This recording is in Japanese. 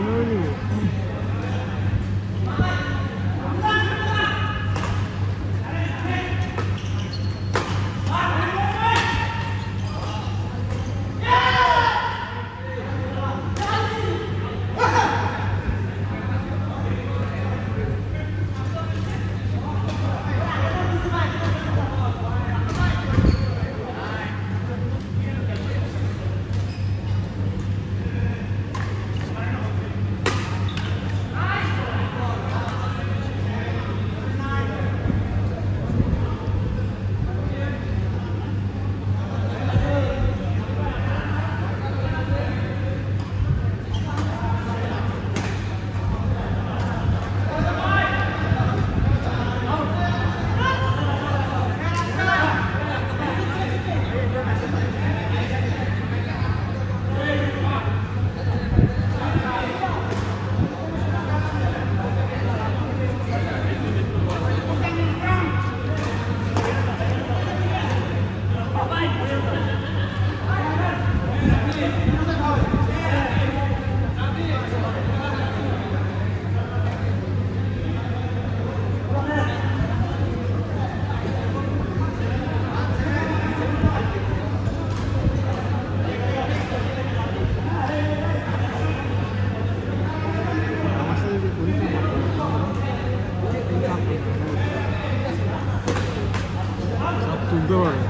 のよ。glory.